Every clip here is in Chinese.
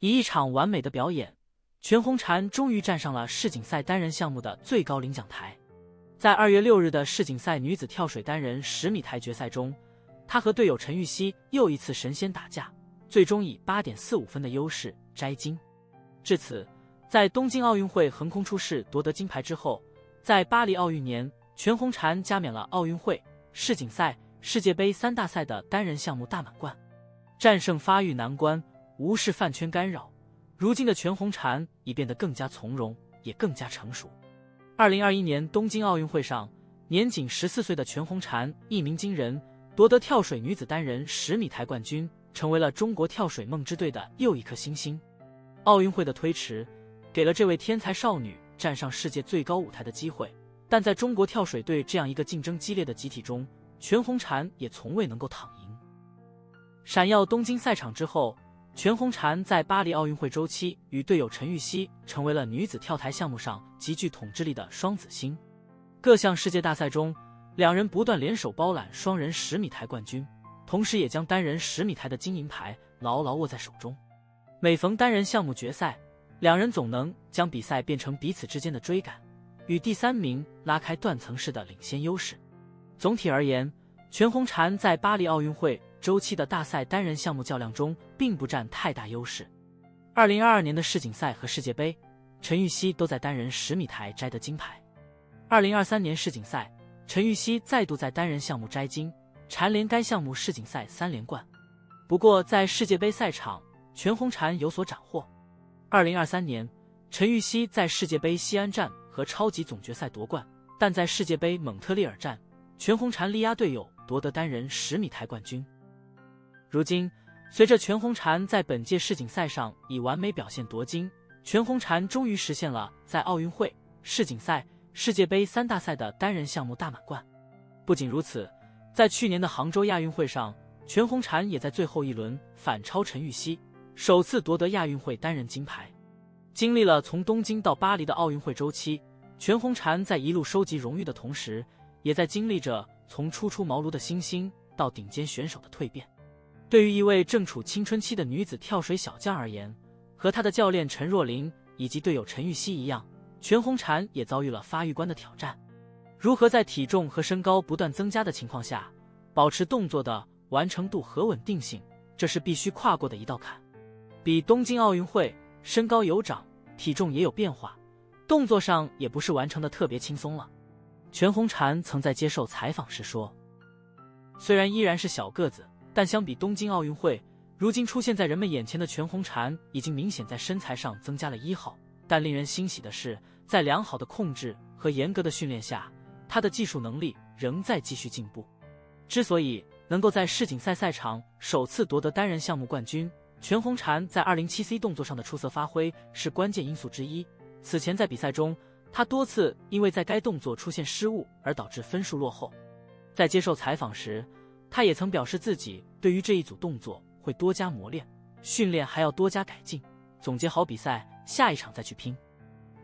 以一场完美的表演，全红婵终于站上了世锦赛单人项目的最高领奖台。在二月六日的世锦赛女子跳水单人十米台决赛中，她和队友陈芋汐又一次神仙打架，最终以八点四五分的优势摘金。至此，在东京奥运会横空出世夺得金牌之后，在巴黎奥运年，全红婵加冕了奥运会、世锦赛、世界杯三大赛的单人项目大满贯，战胜发育难关，无视饭圈干扰。如今的全红婵已变得更加从容，也更加成熟。二零二一年东京奥运会上，年仅十四岁的全红婵一鸣惊人，夺得跳水女子单人十米台冠军，成为了中国跳水梦之队的又一颗新星。奥运会的推迟，给了这位天才少女站上世界最高舞台的机会。但在中国跳水队这样一个竞争激烈的集体中，全红婵也从未能够躺赢。闪耀东京赛场之后，全红婵在巴黎奥运会周期与队友陈芋汐成为了女子跳台项目上极具统治力的双子星。各项世界大赛中，两人不断联手包揽双人十米台冠军，同时也将单人十米台的金银牌牢牢握在手中。每逢单人项目决赛，两人总能将比赛变成彼此之间的追赶，与第三名拉开断层式的领先优势。总体而言，全红婵在巴黎奥运会周期的大赛单人项目较量中并不占太大优势。二零二二年的世锦赛和世界杯，陈芋汐都在单人十米台摘得金牌。二零二三年世锦赛，陈芋汐再度在单人项目摘金，蝉联该项目世锦赛三连冠。不过，在世界杯赛场，全红婵有所斩获。二零二三年，陈芋汐在世界杯西安站和超级总决赛夺冠，但在世界杯蒙特利尔站，全红婵力压队友夺得单人十米台冠军。如今，随着全红婵在本届世锦赛上以完美表现夺金，全红婵终于实现了在奥运会、世锦赛、世界杯三大赛的单人项目大满贯。不仅如此，在去年的杭州亚运会上，全红婵也在最后一轮反超陈芋汐。首次夺得亚运会单人金牌，经历了从东京到巴黎的奥运会周期，全红婵在一路收集荣誉的同时，也在经历着从初出茅庐的新星到顶尖选手的蜕变。对于一位正处青春期的女子跳水小将而言，和她的教练陈若琳以及队友陈芋汐一样，全红婵也遭遇了发育关的挑战。如何在体重和身高不断增加的情况下，保持动作的完成度和稳定性，这是必须跨过的一道坎。比东京奥运会，身高有长，体重也有变化，动作上也不是完成的特别轻松了。全红婵曾在接受采访时说：“虽然依然是小个子，但相比东京奥运会，如今出现在人们眼前的全红婵已经明显在身材上增加了一号。但令人欣喜的是，在良好的控制和严格的训练下，她的技术能力仍在继续进步。之所以能够在世锦赛赛场首次夺得单人项目冠军。”全红婵在二零七 C 动作上的出色发挥是关键因素之一。此前在比赛中，她多次因为在该动作出现失误而导致分数落后。在接受采访时，他也曾表示自己对于这一组动作会多加磨练，训练还要多加改进，总结好比赛，下一场再去拼。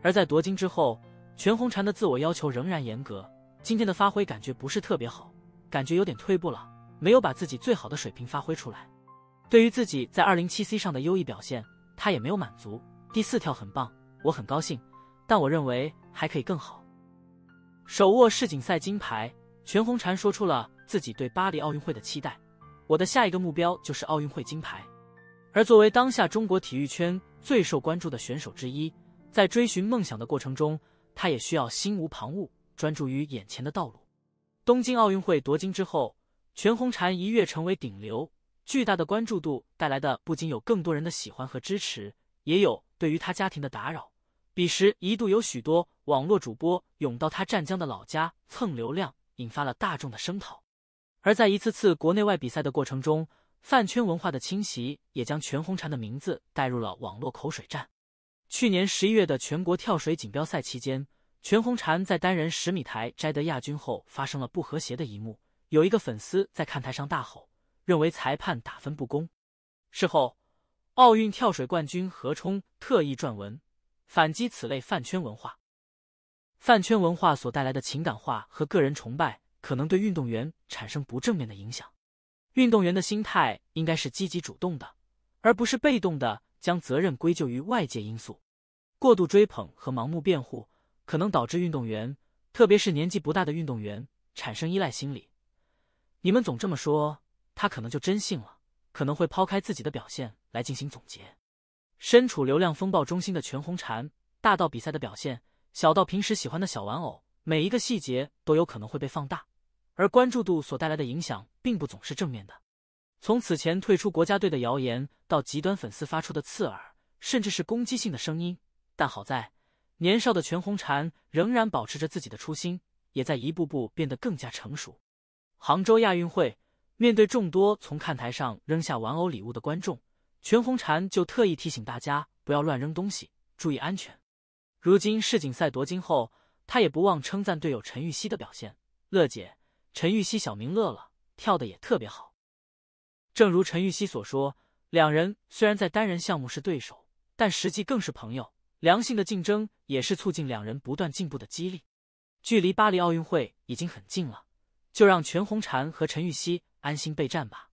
而在夺金之后，全红婵的自我要求仍然严格。今天的发挥感觉不是特别好，感觉有点退步了，没有把自己最好的水平发挥出来。对于自己在二零七 C 上的优异表现，他也没有满足。第四跳很棒，我很高兴，但我认为还可以更好。手握世锦赛金牌，全红婵说出了自己对巴黎奥运会的期待：“我的下一个目标就是奥运会金牌。”而作为当下中国体育圈最受关注的选手之一，在追寻梦想的过程中，他也需要心无旁骛，专注于眼前的道路。东京奥运会夺金之后，全红婵一跃成为顶流。巨大的关注度带来的不仅有更多人的喜欢和支持，也有对于他家庭的打扰。彼时一度有许多网络主播涌到他湛江的老家蹭流量，引发了大众的声讨。而在一次次国内外比赛的过程中，饭圈文化的侵袭也将全红婵的名字带入了网络口水战。去年十一月的全国跳水锦标赛期间，全红婵在单人十米台摘得亚军后，发生了不和谐的一幕。有一个粉丝在看台上大吼。认为裁判打分不公。事后，奥运跳水冠军何冲特意撰文反击此类饭圈文化。饭圈文化所带来的情感化和个人崇拜，可能对运动员产生不正面的影响。运动员的心态应该是积极主动的，而不是被动的将责任归咎于外界因素，过度追捧和盲目辩护可能导致运动员，特别是年纪不大的运动员产生依赖心理。你们总这么说，他可能就真信了，可能会抛开自己的表现来进行总结。身处流量风暴中心的全红婵，大到比赛的表现，小到平时喜欢的小玩偶，每一个细节都有可能会被放大，而关注度所带来的影响，并不总是正面的。从此前退出国家队的谣言，到极端粉丝发出的刺耳甚至是攻击性的声音，但好在年少的全红婵仍然保持着自己的初心，也在一步步变得更加成熟。杭州亚运会，面对众多从看台上扔下玩偶礼物的观众，全红婵就特意提醒大家不要乱扔东西，注意安全。如今世锦赛夺金后，她也不忘称赞队友陈芋汐的表现：“乐姐，陈芋汐小名乐乐，跳的也特别好。”正如陈芋汐所说，两人虽然在单人项目是对手，但实际更是朋友。良性的竞争也是促进两人不断进步的激励。距离巴黎奥运会已经很近了，就让全红婵和陈芋汐安心备战吧。